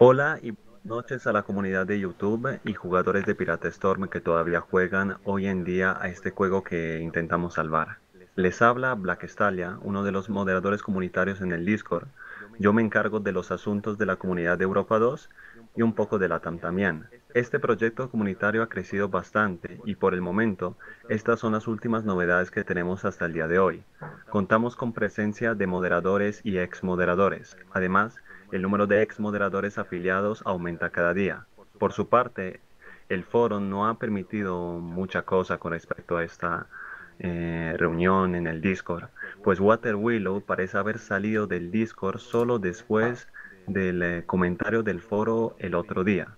Hola y buenas noches a la comunidad de YouTube y jugadores de Pirate Storm que todavía juegan hoy en día a este juego que intentamos salvar. Les habla Black Stalia, uno de los moderadores comunitarios en el Discord. Yo me encargo de los asuntos de la comunidad de Europa 2 y un poco de la TAM. Este proyecto comunitario ha crecido bastante y por el momento estas son las últimas novedades que tenemos hasta el día de hoy. Contamos con presencia de moderadores y ex moderadores. Además, el número de ex moderadores afiliados aumenta cada día. Por su parte, el foro no ha permitido mucha cosa con respecto a esta eh, reunión en el Discord, pues Water Willow parece haber salido del Discord solo después del eh, comentario del foro el otro día.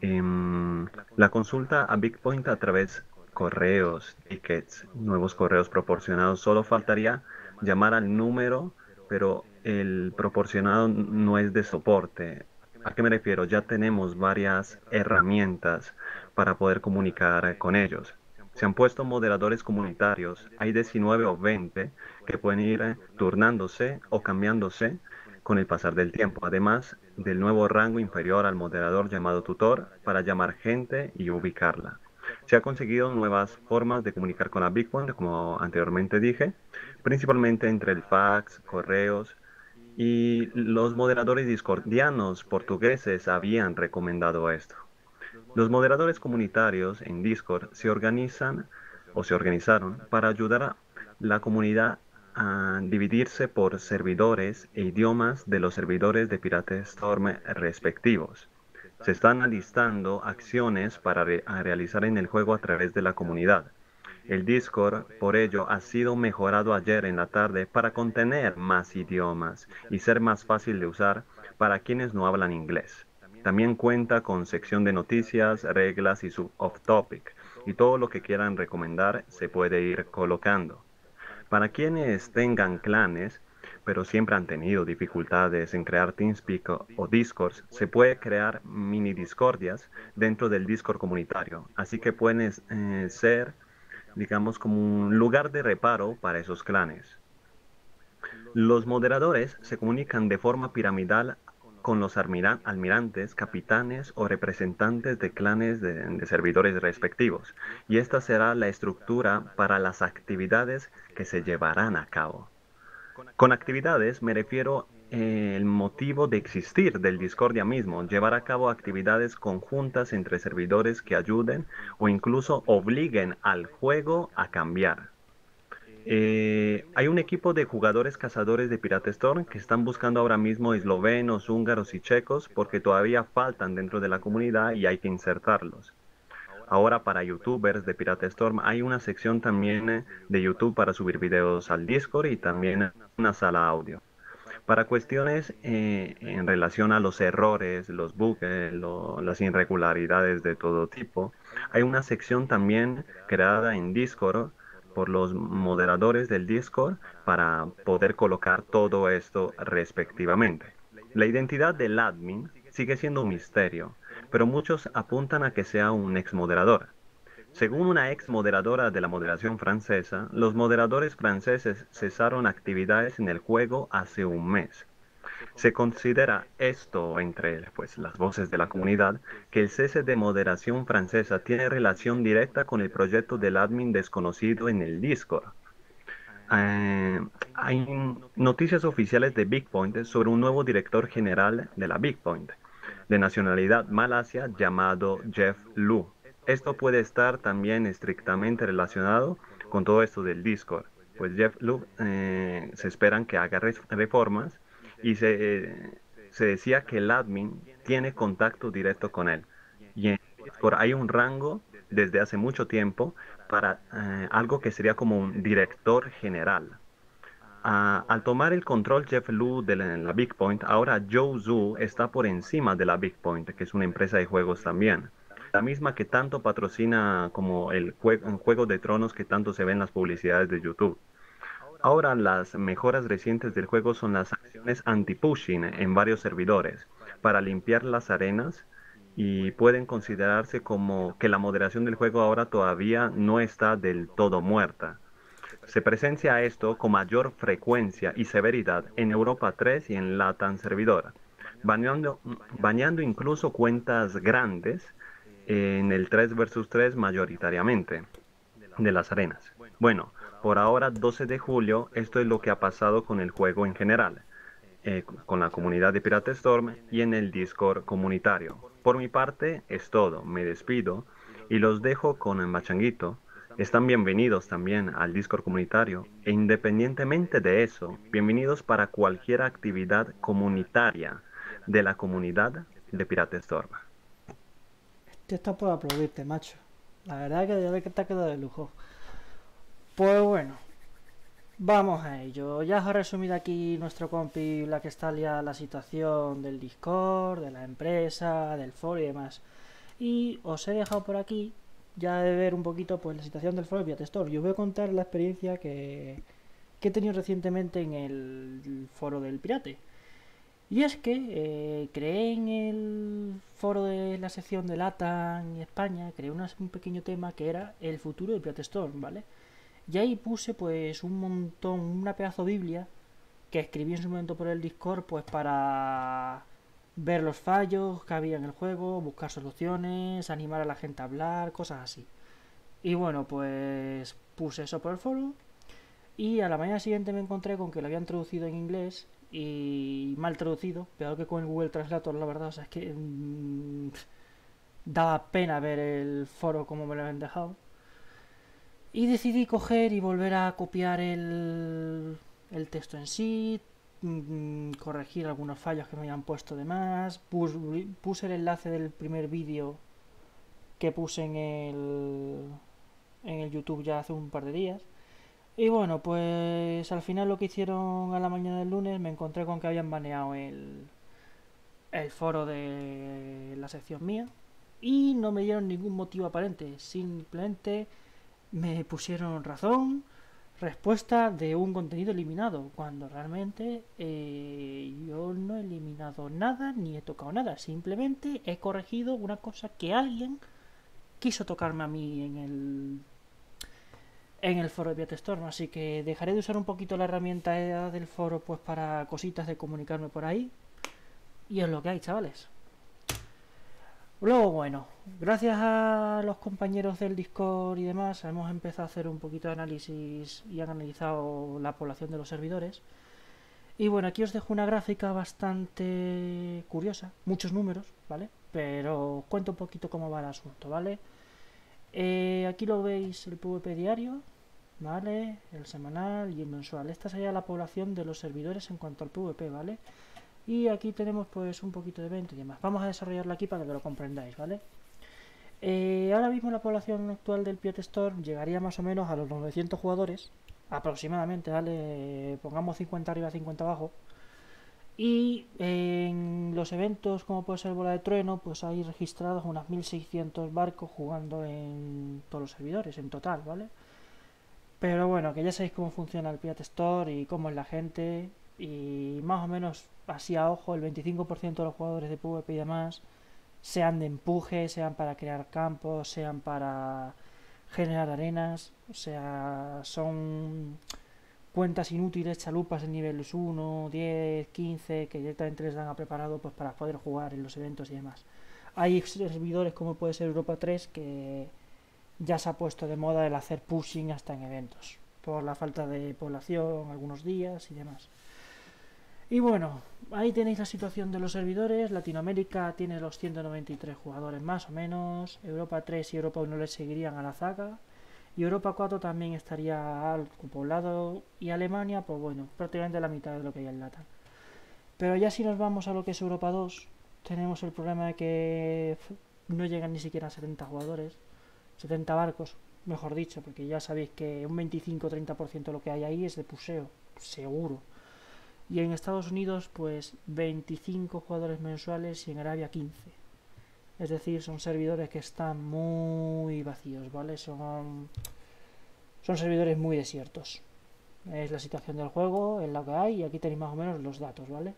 Em, la consulta a BigPoint a través correos, tickets, nuevos correos proporcionados, solo faltaría llamar al número, pero el proporcionado no es de soporte. ¿A qué me refiero? Ya tenemos varias herramientas para poder comunicar con ellos. Se han puesto moderadores comunitarios. Hay 19 o 20 que pueden ir turnándose o cambiándose con el pasar del tiempo, además del nuevo rango inferior al moderador llamado tutor para llamar gente y ubicarla. Se ha conseguido nuevas formas de comunicar con la BigPoint, como anteriormente dije, principalmente entre el fax, correos, y los moderadores discordianos portugueses habían recomendado esto. Los moderadores comunitarios en Discord se organizan o se organizaron para ayudar a la comunidad a dividirse por servidores e idiomas de los servidores de Pirate Storm respectivos. Se están alistando acciones para realizar en el juego a través de la comunidad. El Discord, por ello, ha sido mejorado ayer en la tarde para contener más idiomas y ser más fácil de usar para quienes no hablan inglés. También cuenta con sección de noticias, reglas y su off-topic, y todo lo que quieran recomendar se puede ir colocando. Para quienes tengan clanes, pero siempre han tenido dificultades en crear TeamSpeak o, Discord, se puede crear mini discordias dentro del Discord comunitario. Así que pueden eh, ser digamos, como un lugar de reparo para esos clanes. Los moderadores se comunican de forma piramidal con los almirantes, capitanes o representantes de clanes de, servidores respectivos, y esta será la estructura para las actividades que se llevarán a cabo. Con actividades me refiero el motivo de existir del Discordia mismo, llevar a cabo actividades conjuntas entre servidores que ayuden o incluso obliguen al juego a cambiar. Eh, hay un equipo de jugadores cazadores de Pirate Storm que están buscando ahora mismo eslovenos, húngaros y checos porque todavía faltan dentro de la comunidad y hay que insertarlos. Ahora para youtubers de Pirate Storm hay una sección también de YouTube para subir videos al Discord y también una sala audio. Para cuestiones eh, en relación a los errores, los bugs, las irregularidades de todo tipo, hay una sección también creada en Discord por los moderadores del Discord para poder colocar todo esto respectivamente. La identidad del admin sigue siendo un misterio, pero muchos apuntan a que sea un ex moderador. Según una ex moderadora de la moderación francesa, los moderadores franceses cesaron actividades en el juego hace un mes. Se considera esto, entre pues, las voces de la comunidad, que el cese de moderación francesa tiene relación directa con el proyecto del admin desconocido en el Discord. Eh, hay noticias oficiales de BigPoint sobre un nuevo director general de la BigPoint, de nacionalidad malasia, llamado Jeff Lu. Esto puede estar también estrictamente relacionado con todo esto del Discord, pues Jeff Luke eh, se esperan que haga reformas y se, se, decía que el admin tiene contacto directo con él. Y en Discord hay un rango desde hace mucho tiempo para eh, algo que sería como un director general. Ah, al tomar el control Jeff Lu de la, la Big Point, ahora Joe Zhu está por encima de la Big Point, que es una empresa de juegos también la misma que tanto patrocina como el juego, de Tronos que tanto se ve en las publicidades de YouTube. Ahora las mejoras recientes del juego son las acciones anti-pushing en varios servidores para limpiar las arenas y pueden considerarse como que la moderación del juego ahora todavía no está del todo muerta. Se presencia esto con mayor frecuencia y severidad en Europa 3 y en LATAM servidor baneando, baneando incluso cuentas grandes en el 3 versus 3 mayoritariamente de las arenas. Bueno, por ahora 12 de julio, esto es lo que ha pasado con el juego en general, eh, con la comunidad de Pirate Storm y en el Discord comunitario. Por mi parte es todo, me despido y los dejo con el machanguito. Están bienvenidos también al Discord comunitario e independientemente de eso, bienvenidos para cualquier actividad comunitaria de la comunidad de Pirate Storm. Este está por aplaudirte, macho. La verdad que ve que te ha quedado de lujo. Pues bueno, vamos a ello. Ya os he resumido aquí nuestro compi Black Stalia la situación del Discord, de la empresa, del foro y demás. Y os he dejado por aquí ya de ver un poquito pues la situación del foro de Store. Yo voy a contar la experiencia que, que he tenido recientemente en el foro del pirate. Y es que eh, creé en el foro de la sección de LATAM y España, creé un pequeño tema que era el futuro del Pirate Storm, ¿vale? Y ahí puse pues un montón, una pedazo biblia que escribí en su momento por el Discord pues para ver los fallos que había en el juego, buscar soluciones, animar a la gente a hablar, cosas así. Y bueno, pues puse eso por el foro y a la mañana siguiente me encontré con que lo habían traducido en inglés y mal traducido, peor que con el Google Translator, la verdad, o sea, es que mm, daba pena ver el foro como me lo habían dejado. Y decidí coger y volver a copiar el, texto en sí, mm, corregir algunos fallos que me habían puesto de más, puse el enlace del primer vídeo que puse en el, en el YouTube ya hace un par de días. Y bueno, pues al final lo que hicieron a la mañana del lunes me encontré con que habían baneado el, el foro de la sección mía y no me dieron ningún motivo aparente, simplemente me pusieron razón, respuesta de un contenido eliminado, cuando realmente eh, yo no he eliminado nada ni he tocado nada, simplemente he corregido una cosa que alguien quiso tocarme a mí en el en el foro de Storm, así que dejaré de usar un poquito la herramienta del foro pues para cositas de comunicarme por ahí y es lo que hay, chavales. Luego, bueno, gracias a los compañeros del Discord y demás, hemos empezado a hacer un poquito de análisis y han analizado la población de los servidores. Y bueno, aquí os dejo una gráfica bastante curiosa, muchos números, ¿vale? Pero os cuento un poquito cómo va el asunto, ¿vale? Eh, aquí lo veis el PvP diario, ¿vale? El semanal y el mensual. Esta sería la población de los servidores en cuanto al PvP, ¿vale? y aquí tenemos pues un poquito de evento y demás. Vamos a desarrollarlo aquí para que lo comprendáis, ¿vale? Eh, ahora mismo la población actual del Storm llegaría más o menos a los 900 jugadores, aproximadamente, ¿vale? Pongamos 50 arriba, 50 abajo. Y en los eventos, como puede ser Bola de Trueno, pues hay registrados unas 1600 barcos jugando en todos los servidores, en total, ¿vale? Pero bueno, que ya sabéis cómo funciona el Pirate Store y cómo es la gente. Y más o menos así a ojo, el 25% de los jugadores de PvP y demás, sean de empuje, sean para crear campos, sean para generar arenas, o sea, son cuentas inútiles, chalupas en niveles 1, 10, 15, que directamente les dan a preparado pues, para poder jugar en los eventos y demás. Hay servidores como puede ser Europa 3 que ya se ha puesto de moda el hacer pushing hasta en eventos, por la falta de población algunos días y demás. Y bueno, ahí tenéis la situación de los servidores. Latinoamérica tiene los 193 jugadores más o menos. Europa 3 y Europa 1 le seguirían a la zaga. Y Europa 4 también estaría algo poblado. Y Alemania, pues bueno, prácticamente la mitad de lo que hay en Lata. Pero ya si nos vamos a lo que es Europa 2, tenemos el problema de que no llegan ni siquiera a 70 jugadores. 70 barcos, mejor dicho, porque ya sabéis que un 25-30% de lo que hay ahí es de puseo, seguro. Y en Estados Unidos, pues 25 jugadores mensuales y en Arabia 15. Es decir, son servidores que están muy vacíos, ¿vale? Son, son servidores muy desiertos. Es la situación del juego, es lo que hay y aquí tenéis más o menos los datos, ¿vale?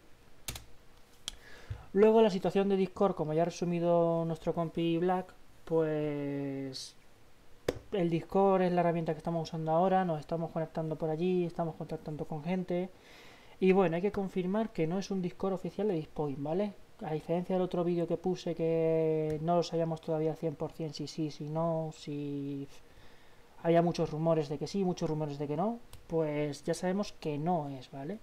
Luego la situación de Discord, como ya ha resumido nuestro compi Black, pues el Discord es la herramienta que estamos usando ahora, nos estamos conectando por allí, estamos contactando con gente Y bueno, hay que confirmar que no es un Discord oficial de Dispoint, ¿vale? A diferencia del otro vídeo que puse que no lo sabíamos todavía 100% si sí, si no, si había muchos rumores de que sí, muchos rumores de que no, pues ya sabemos que no es, ¿vale?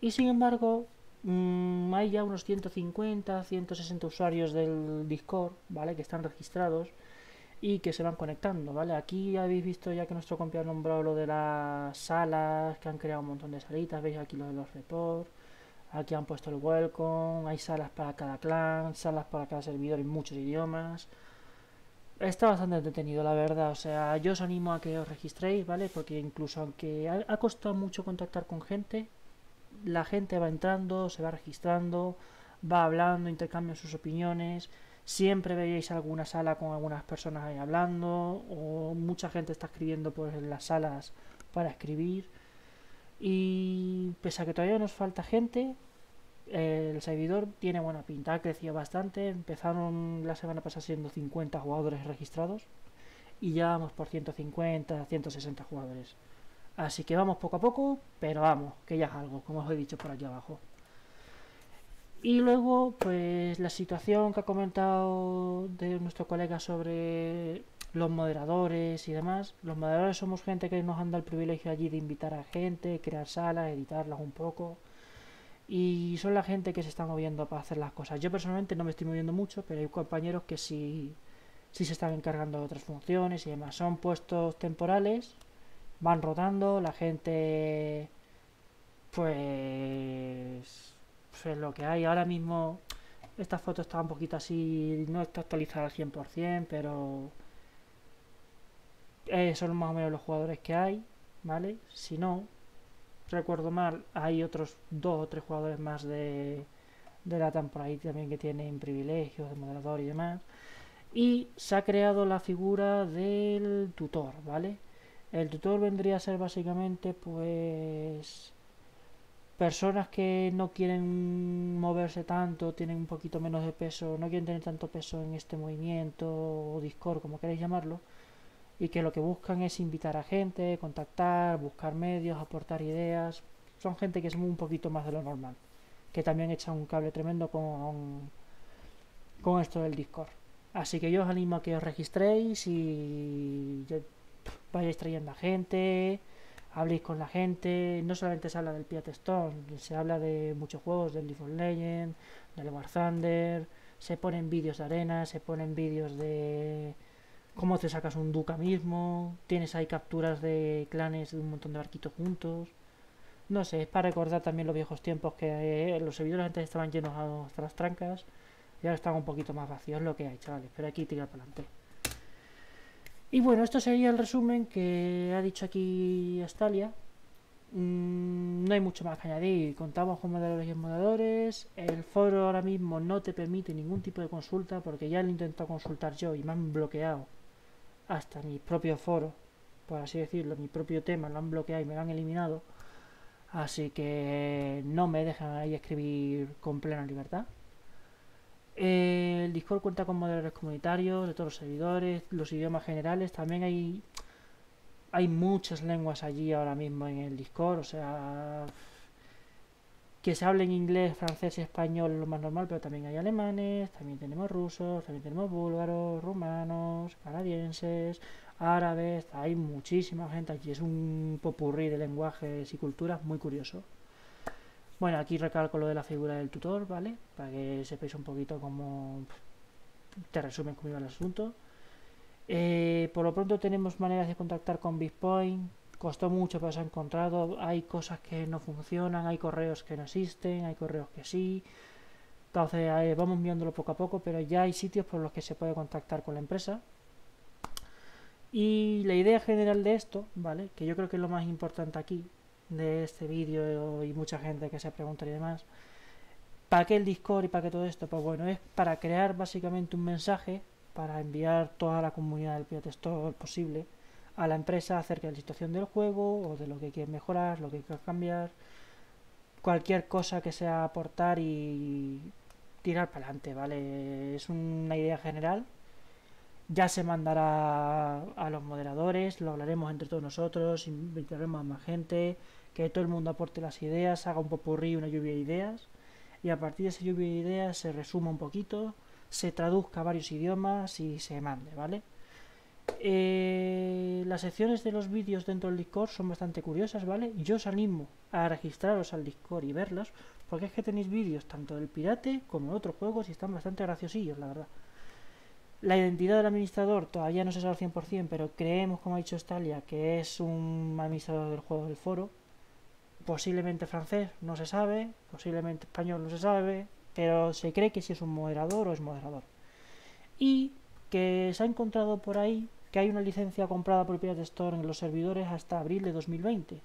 Y sin embargo, mmm, hay ya unos 150, 160 usuarios del Discord, ¿vale? Que están registrados y que se van conectando, ¿vale? Aquí habéis visto ya que nuestro compi ha nombrado lo de las salas, que han creado un montón de salitas, veis aquí lo de los reports, aquí han puesto el welcome, hay salas para cada clan, salas para cada servidor en muchos idiomas. Está bastante entretenido, la verdad. O sea, yo os animo a que os registréis, ¿vale? Porque incluso aunque ha, ha costado mucho contactar con gente, la gente va entrando, se va registrando, va hablando, intercambian sus opiniones. Siempre veis alguna sala con algunas personas ahí hablando, o mucha gente está escribiendo pues, en las salas para escribir. Y pese a que todavía nos falta gente, el servidor tiene buena pinta, ha crecido bastante. Empezaron la semana pasada siendo 50 jugadores registrados y ya vamos por 150, 160 jugadores. Así que vamos poco a poco, pero vamos, que ya es algo, como os he dicho por aquí abajo. Y luego, pues la situación que ha comentado de nuestro colega sobre los moderadores y demás. Los moderadores somos gente que nos han dado el privilegio allí de invitar a gente, crear salas, editarlas un poco. Y son la gente que se está moviendo para hacer las cosas. Yo personalmente no me estoy moviendo mucho, pero hay compañeros que sí, sí se están encargando de otras funciones y demás. Son puestos temporales, van rotando, la gente pues, pues es lo que hay. Ahora mismo esta foto está un poquito así, no está actualizada al 100%, pero eh, son más o menos los jugadores que hay, ¿vale? Si no, recuerdo mal, hay otros dos o tres jugadores más de, de la temporada ahí también que tienen privilegios de moderador y demás. Y se ha creado la figura del tutor, ¿vale? El tutor vendría a ser básicamente, pues, personas que no quieren moverse tanto, tienen un poquito menos de peso, no quieren tener tanto peso en este movimiento o Discord, como queréis llamarlo, y que lo que buscan es invitar a gente, contactar, buscar medios, aportar ideas. Son gente que es un poquito más de lo normal, que también echa un cable tremendo con, con esto del Discord. Así que yo os animo a que os registréis y vayáis trayendo a gente, habléis con la gente. No solamente se habla del Pirate Stone, se habla de muchos juegos, del League of Legends, del War Thunder, se ponen vídeos de arena, se ponen vídeos de cómo te sacas un duca mismo, tienes ahí capturas de clanes de un montón de barquitos juntos. No sé, es para recordar también los viejos tiempos que eh, los servidores antes estaban llenos hasta las trancas y ahora están un poquito más vacíos lo que hay, chavales. Pero aquí tirar para adelante. Y bueno, esto sería el resumen que ha dicho aquí Astalia. Mm, no hay mucho más que añadir. Contamos con moderadores y moderadores. El foro ahora mismo no te permite ningún tipo de consulta porque ya lo he intentado consultar yo y me han bloqueado hasta mi propio foro, por así decirlo, mi propio tema, lo han bloqueado y me lo han eliminado. Así que no me dejan ahí escribir con plena libertad. El Discord cuenta con moderadores comunitarios de todos los servidores, los idiomas generales. También hay, hay muchas lenguas allí ahora mismo en el Discord. O sea, que se hable en inglés, francés y español es lo más normal, pero también hay alemanes, también tenemos rusos, también tenemos búlgaros, rumanos, canadienses, árabes, hay muchísima gente aquí, es un popurrí de lenguajes y culturas muy curioso. Bueno, aquí recalco lo de la figura del tutor, ¿vale? Para que sepáis un poquito cómo te resumen cómo iba el asunto. Eh, por lo pronto tenemos maneras de contactar con Bitpoint, costó mucho pero se ha encontrado. Hay cosas que no funcionan hay correos que no existen hay correos que sí. Entonces vamos viéndolo poco a poco pero ya hay sitios por los que se puede contactar con la empresa. Y la idea general de esto vale que yo creo que es lo más importante aquí de este vídeo y mucha gente que se pregunta y demás ¿para qué el Discord y para qué todo esto? pues bueno es para crear básicamente un mensaje para enviar toda la comunidad del Pirate Store posible a la empresa acerca de la situación del juego o de lo que quiere mejorar, lo que quiere cambiar, cualquier cosa que sea aportar y tirar para adelante, ¿vale? Es una idea general. Ya se mandará a los moderadores, lo hablaremos entre todos nosotros, invitaremos a más gente, que todo el mundo aporte las ideas, haga un popurrí, una lluvia de ideas, y a partir de esa lluvia de ideas se resuma un poquito, se traduzca a varios idiomas y se mande, ¿vale? Eh, las secciones de los vídeos dentro del Discord son bastante curiosas, ¿vale? Yo os animo a registraros al Discord y verlos, porque es que tenéis vídeos tanto del pirate como de otros juegos y están bastante graciosillos, la verdad. La identidad del administrador todavía no se sabe al 100%, pero creemos, como ha dicho Stalia, que es un administrador del juego del foro. Posiblemente francés, no se sabe, posiblemente español, no se sabe, pero se cree que si es un moderador o es moderador. Y que se ha encontrado por ahí que hay una licencia comprada por Pirate Store en los servidores hasta abril de 2020.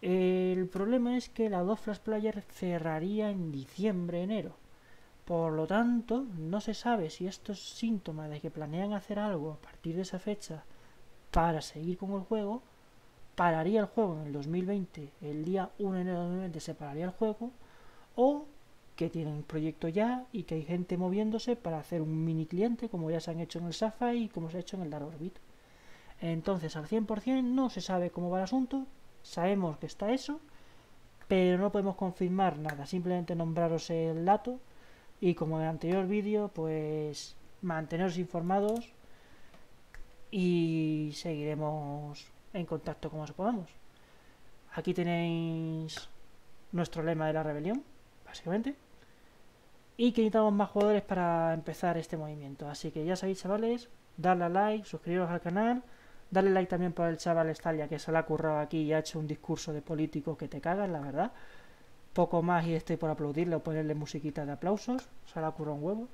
El problema es que la 2 Flash Player cerraría en diciembre, enero. Por lo tanto, no se sabe si esto es síntoma de que planean hacer algo a partir de esa fecha para seguir con el juego. Pararía el juego en el 2020, el día 1 de enero de 2020 se pararía el juego. O que tienen proyecto ya y que hay gente moviéndose para hacer un mini cliente como ya se han hecho en el Safari y como se ha hecho en el Dark Orbit. Entonces al 100% no se sabe cómo va el asunto, sabemos que está eso, pero no podemos confirmar nada, simplemente nombraros el dato y como en el anterior vídeo pues manteneros informados y seguiremos en contacto como se podamos. Aquí tenéis nuestro lema de la rebelión básicamente. Y que necesitamos más jugadores para empezar este movimiento. Así que ya sabéis, chavales, darle a like, suscribiros al canal, darle like también por el chaval Estalia que se lo ha currado aquí y ha hecho un discurso de político que te cagas, la verdad. Poco más y estoy por aplaudirle o ponerle musiquita de aplausos. Se lo ha currado un huevo.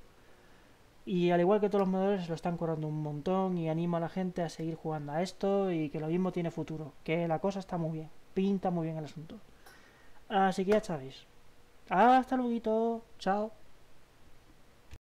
Y al igual que todos los moderadores lo están currando un montón y animo a la gente a seguir jugando a esto y que lo mismo tiene futuro. Que la cosa está muy bien. Pinta muy bien el asunto. Así que ya sabéis. Hasta luego. Chao.